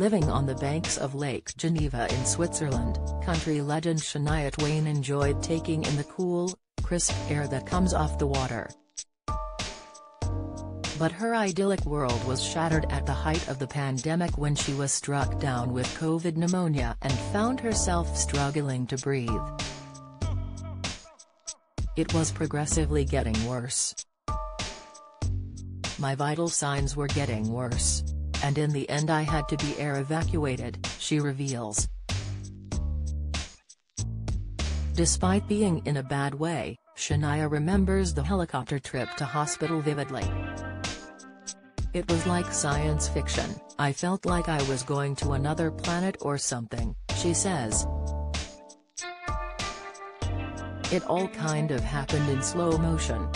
Living on the banks of Lake Geneva in Switzerland, country legend Shania Twain enjoyed taking in the cool, crisp air that comes off the water. But her idyllic world was shattered at the height of the pandemic when she was struck down with COVID pneumonia and found herself struggling to breathe. It was progressively getting worse. My vital signs were getting worse. And in the end I had to be air evacuated, she reveals. Despite being in a bad way, Shania remembers the helicopter trip to hospital vividly. It was like science fiction, I felt like I was going to another planet or something, she says. It all kind of happened in slow motion.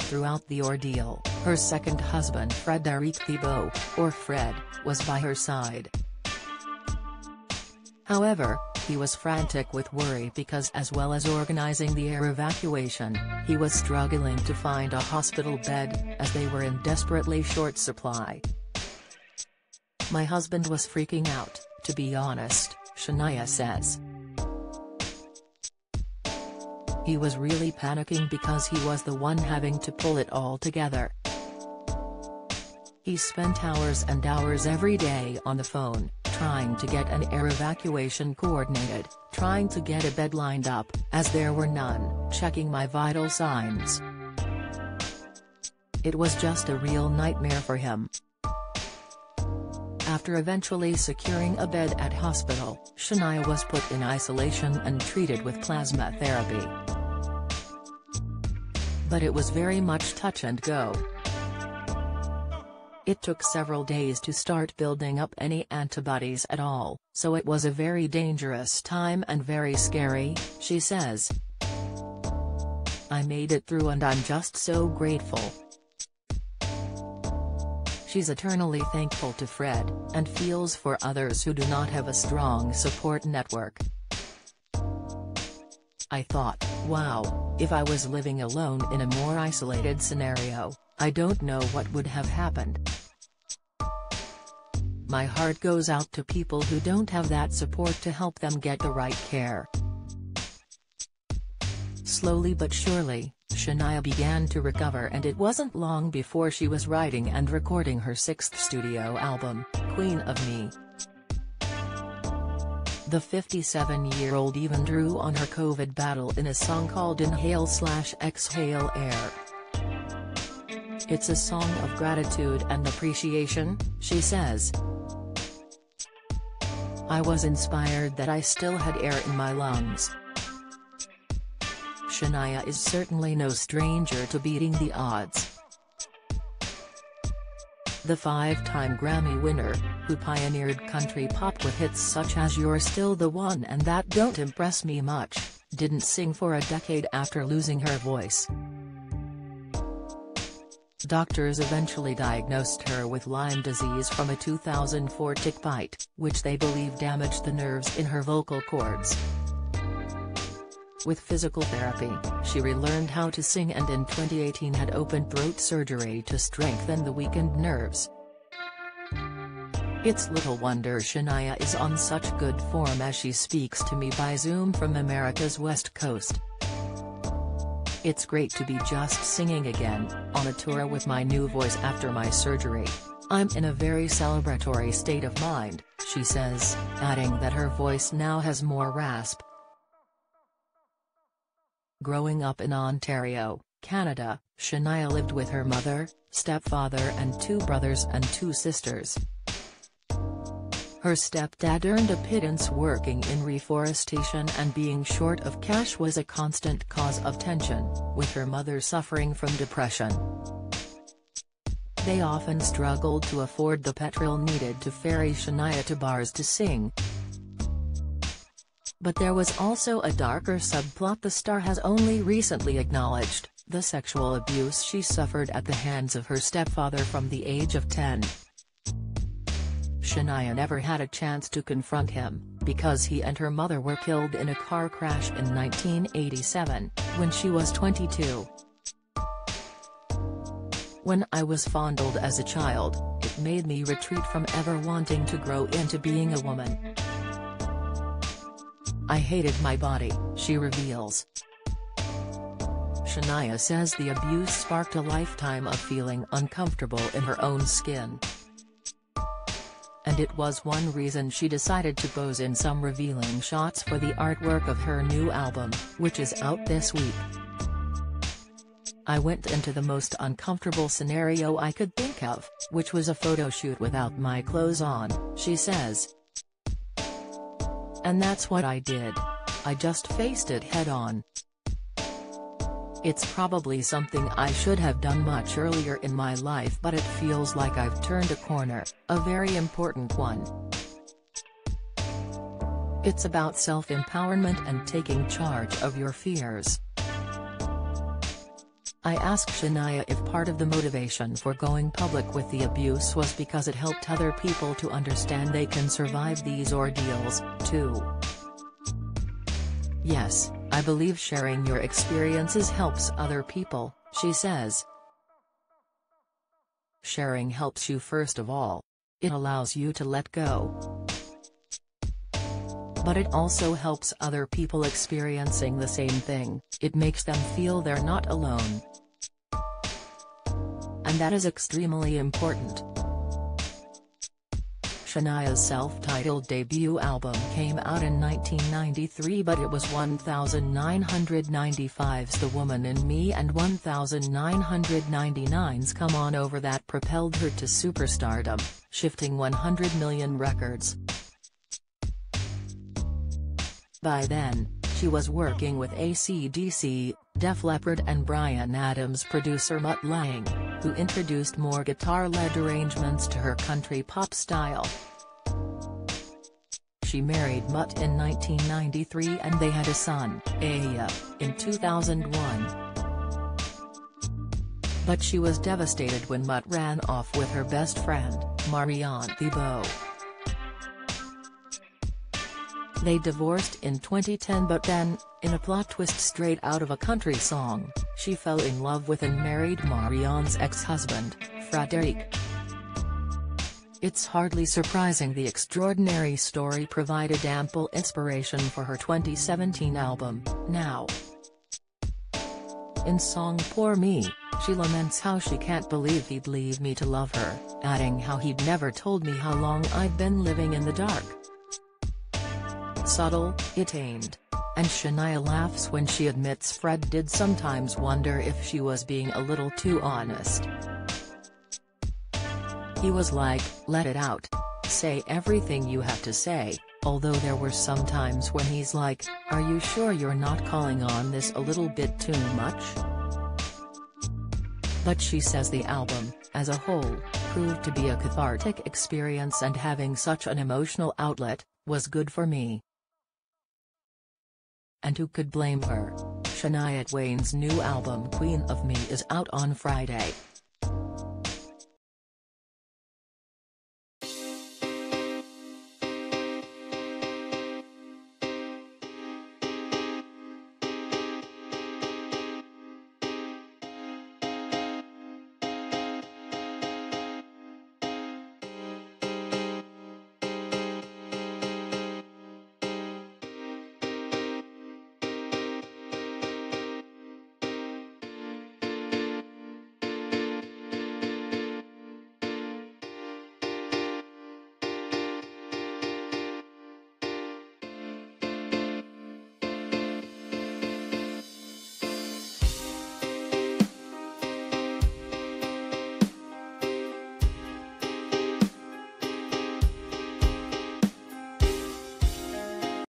Throughout the ordeal, her second husband Frederic Thibault, or Fred, was by her side. However, he was frantic with worry because as well as organizing the air evacuation, he was struggling to find a hospital bed, as they were in desperately short supply. My husband was freaking out, to be honest, Shania says. He was really panicking because he was the one having to pull it all together. He spent hours and hours every day on the phone, trying to get an air evacuation coordinated, trying to get a bed lined up, as there were none, checking my vital signs. It was just a real nightmare for him. After eventually securing a bed at hospital, Shania was put in isolation and treated with plasma therapy. But it was very much touch and go. It took several days to start building up any antibodies at all, so it was a very dangerous time and very scary, she says. I made it through and I'm just so grateful. She's eternally thankful to Fred, and feels for others who do not have a strong support network. I thought, wow, if I was living alone in a more isolated scenario, I don't know what would have happened. My heart goes out to people who don't have that support to help them get the right care. Slowly but surely, Shania began to recover and it wasn't long before she was writing and recording her sixth studio album, Queen of Me. The 57-year-old even drew on her COVID battle in a song called Inhale Slash Exhale Air. It's a song of gratitude and appreciation, she says. I was inspired that I still had air in my lungs. Shania is certainly no stranger to beating the odds. The five-time Grammy winner, who pioneered country pop with hits such as You're Still the One and That Don't Impress Me Much, didn't sing for a decade after losing her voice. Doctors eventually diagnosed her with Lyme disease from a 2004 tick bite, which they believe damaged the nerves in her vocal cords. With physical therapy, she relearned how to sing and in 2018 had open throat surgery to strengthen the weakened nerves. It's little wonder Shania is on such good form as she speaks to me by Zoom from America's West Coast. It's great to be just singing again, on a tour with my new voice after my surgery. I'm in a very celebratory state of mind, she says, adding that her voice now has more rasp. Growing up in Ontario, Canada, Shania lived with her mother, stepfather and two brothers and two sisters. Her stepdad earned a pittance working in reforestation and being short of cash was a constant cause of tension, with her mother suffering from depression. They often struggled to afford the petrol needed to ferry Shania to bars to sing. But there was also a darker subplot the star has only recently acknowledged, the sexual abuse she suffered at the hands of her stepfather from the age of 10. Shania never had a chance to confront him, because he and her mother were killed in a car crash in 1987, when she was 22. When I was fondled as a child, it made me retreat from ever wanting to grow into being a woman. I hated my body, she reveals. Shania says the abuse sparked a lifetime of feeling uncomfortable in her own skin. And it was one reason she decided to pose in some revealing shots for the artwork of her new album, which is out this week. I went into the most uncomfortable scenario I could think of, which was a photo shoot without my clothes on, she says. And that's what I did. I just faced it head on. It's probably something I should have done much earlier in my life but it feels like I've turned a corner, a very important one. It's about self-empowerment and taking charge of your fears. I asked Shania if part of the motivation for going public with the abuse was because it helped other people to understand they can survive these ordeals, too. Yes, I believe sharing your experiences helps other people, she says. Sharing helps you first of all. It allows you to let go. But it also helps other people experiencing the same thing, it makes them feel they're not alone and that is extremely important. Shania's self-titled debut album came out in 1993 but it was 1995's The Woman in Me and 1999's Come On Over that propelled her to superstardom, shifting 100 million records. By then, she was working with AC/DC, Def Leppard and Bryan Adams producer Mutt Lange who introduced more guitar-led arrangements to her country pop style. She married Mutt in 1993 and they had a son, Eja, in 2001. But she was devastated when Mutt ran off with her best friend, Marianne Thibault. They divorced in 2010 but then, in a plot twist straight out of a country song, she fell in love with and married Marianne's ex-husband, Frederic. It's hardly surprising the extraordinary story provided ample inspiration for her 2017 album, Now. In song Poor Me, she laments how she can't believe he'd leave me to love her, adding how he'd never told me how long I'd been living in the dark. Subtle, it ain't. And Shania laughs when she admits Fred did sometimes wonder if she was being a little too honest. He was like, let it out. Say everything you have to say, although there were some times when he's like, are you sure you're not calling on this a little bit too much? But she says the album, as a whole, proved to be a cathartic experience and having such an emotional outlet, was good for me. And who could blame her? Shania Twain's new album Queen of Me is out on Friday.